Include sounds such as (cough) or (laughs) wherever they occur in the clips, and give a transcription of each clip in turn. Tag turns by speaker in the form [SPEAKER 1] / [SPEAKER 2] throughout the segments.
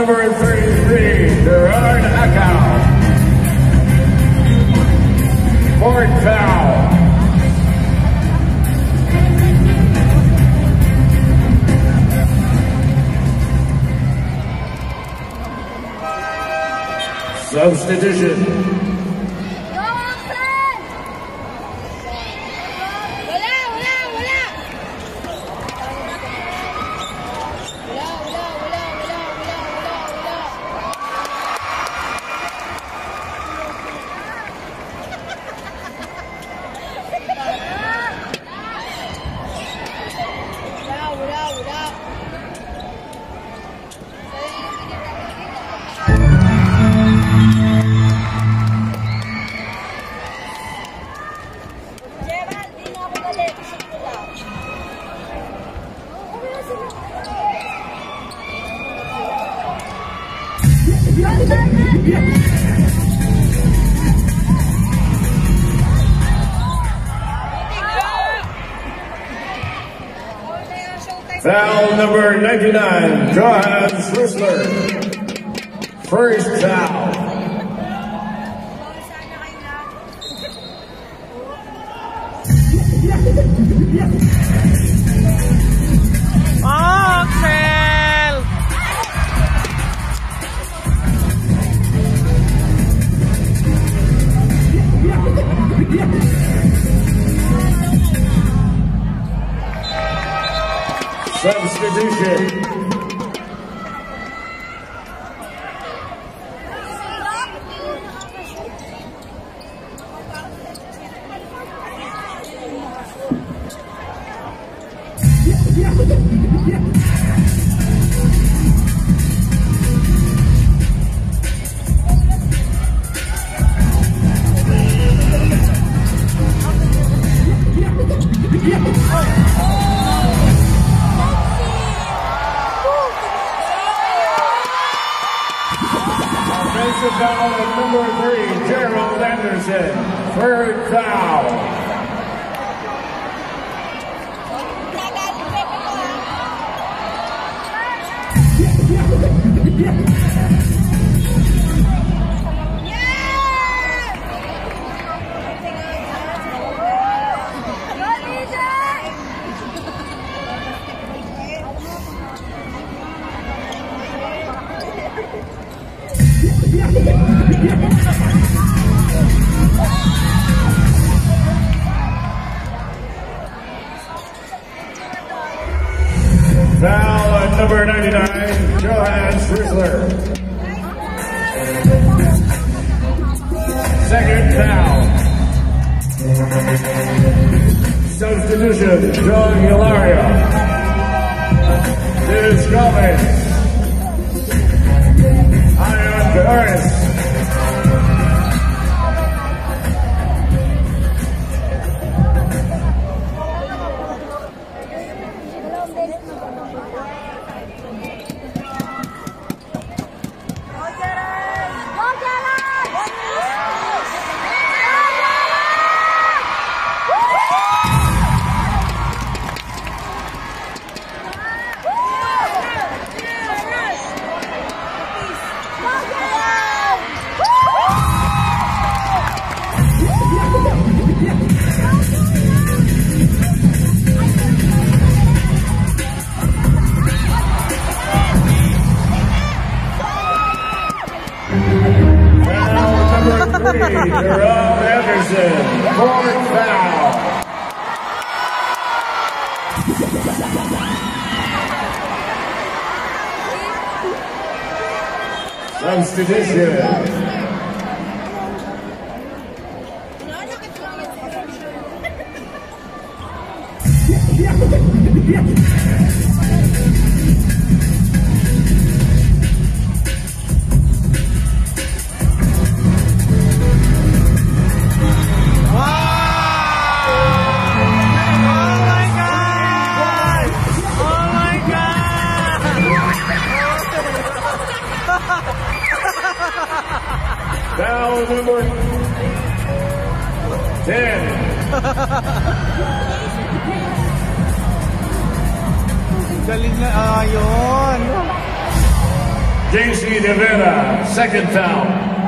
[SPEAKER 1] Number 33, Gerard Akau. Fourth foul. Substitution. 99. Johannes Rissler. First foul.
[SPEAKER 2] Ah!
[SPEAKER 1] Substitution. Offensive Foul at number 99, Johannes Rissler. Second foul. Substitution, John Hilaria. Liz Gomez. Jerome Anderson. Fourth foul. Substitution.
[SPEAKER 2] Oh
[SPEAKER 1] Foul number 10.
[SPEAKER 2] Galing na, ah, ayun.
[SPEAKER 1] JC De Vera, second foul.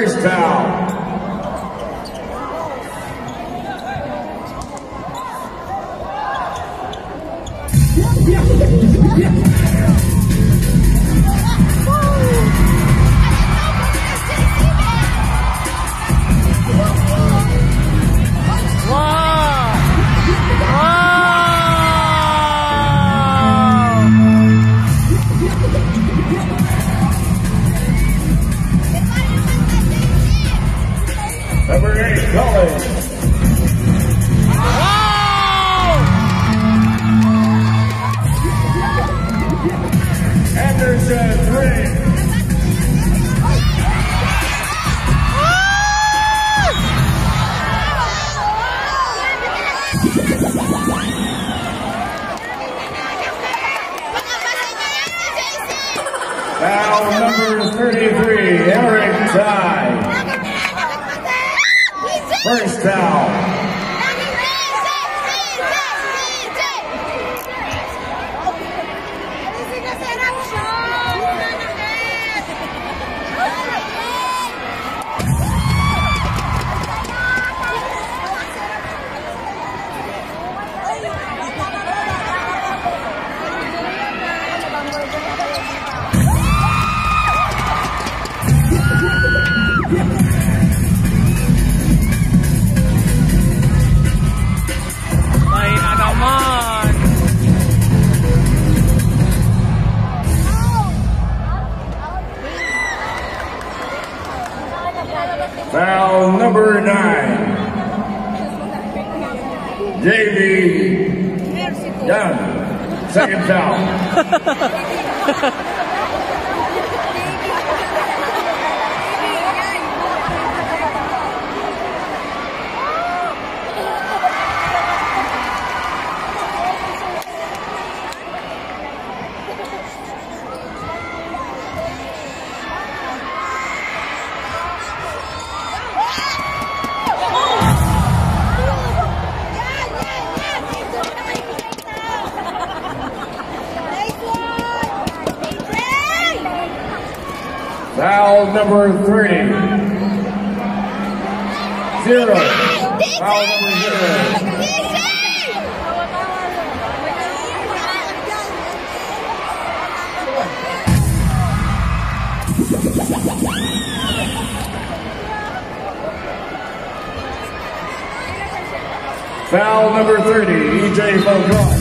[SPEAKER 1] Paris. First Foul number nine, JV Young. Second foul. (laughs) Foul number three. Zero. Foul number zero. Foul number 30, EJ Falcon.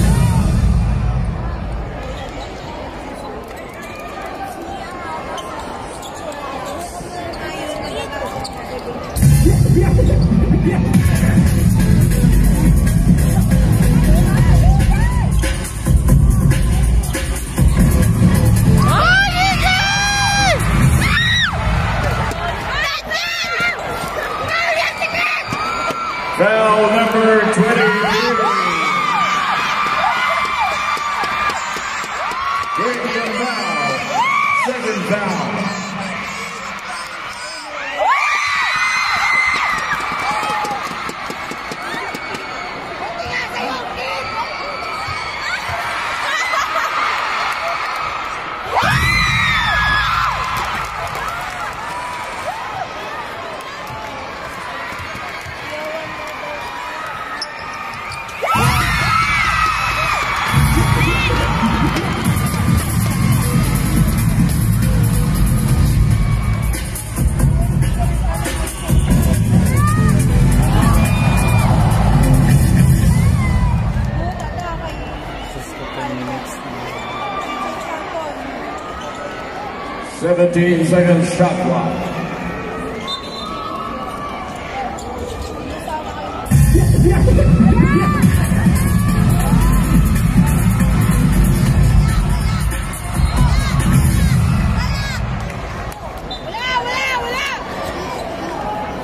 [SPEAKER 1] 15 seconds shot clock.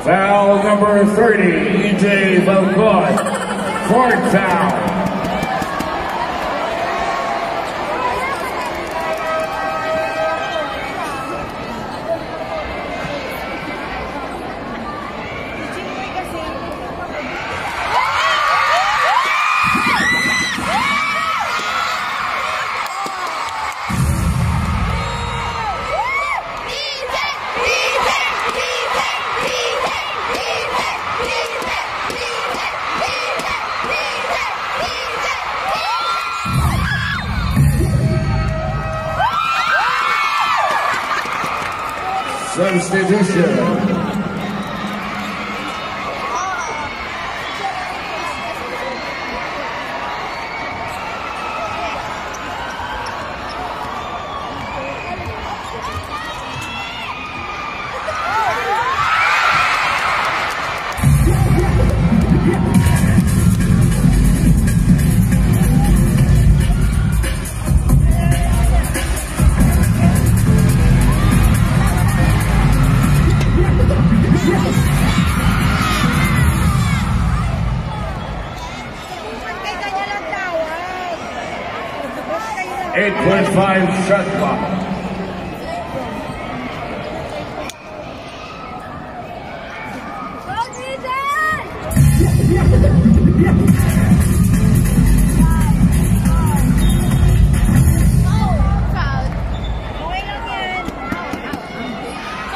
[SPEAKER 1] Foul number 30, EJ Falcon court foul. Sam 8.5 shot clock.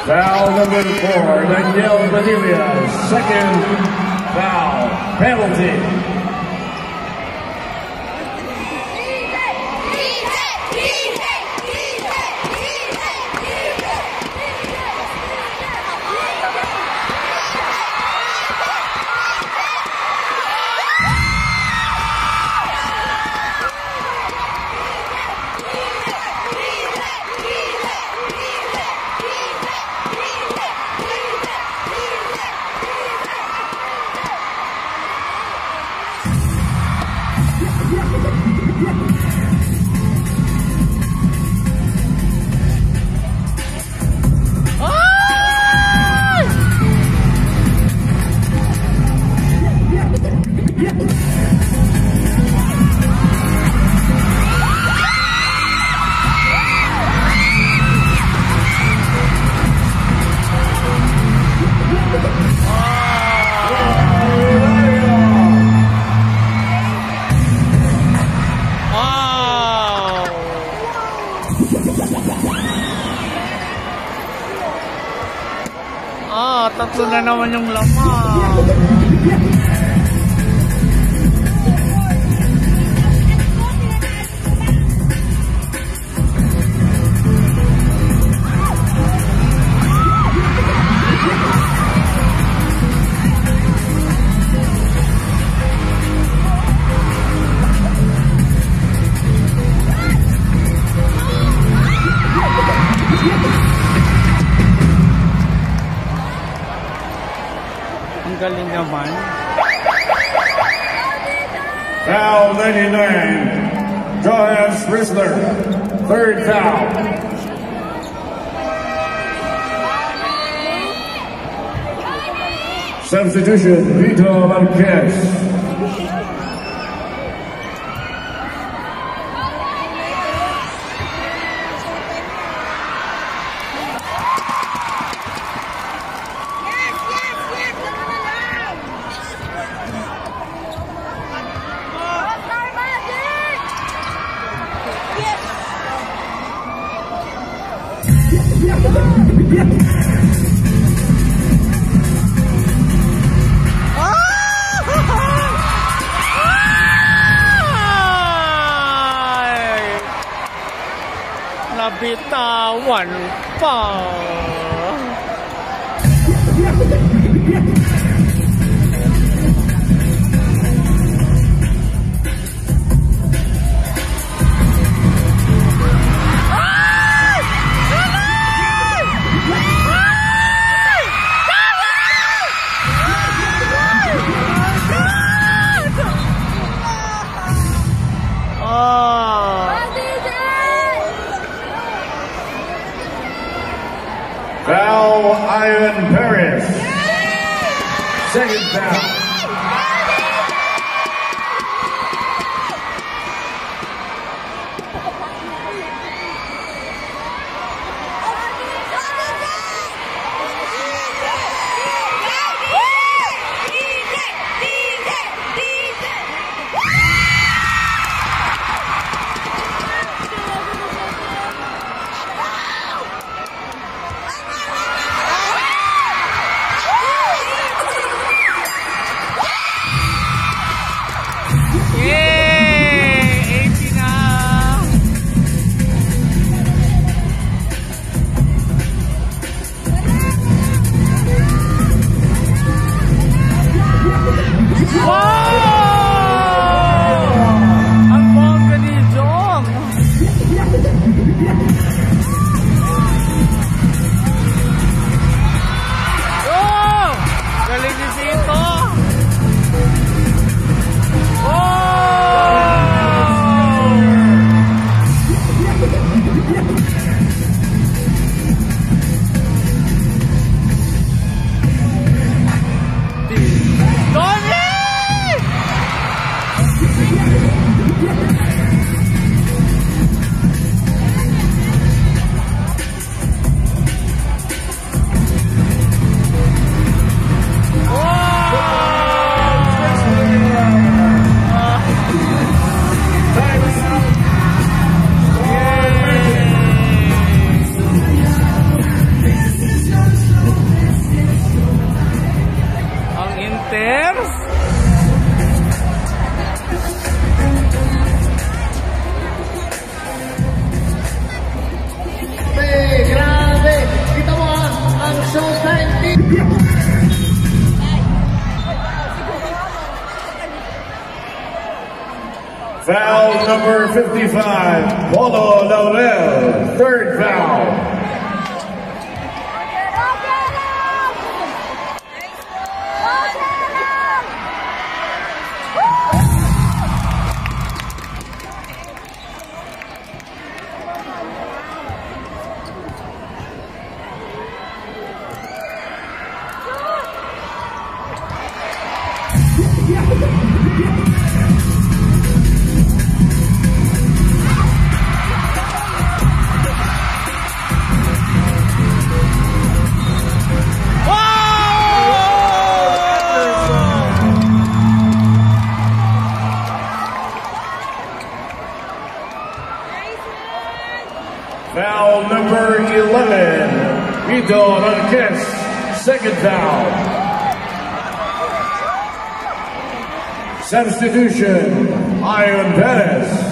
[SPEAKER 1] Foul number four, Daniel Padilla, second foul, penalty.
[SPEAKER 2] 我就不能
[SPEAKER 1] 骂 99, Johannes Rissler. Third foul. Substitution, Vito Marquez.
[SPEAKER 2] Second 55, Polo Laurel. Third foul. Foul Substitution, Ion Perez.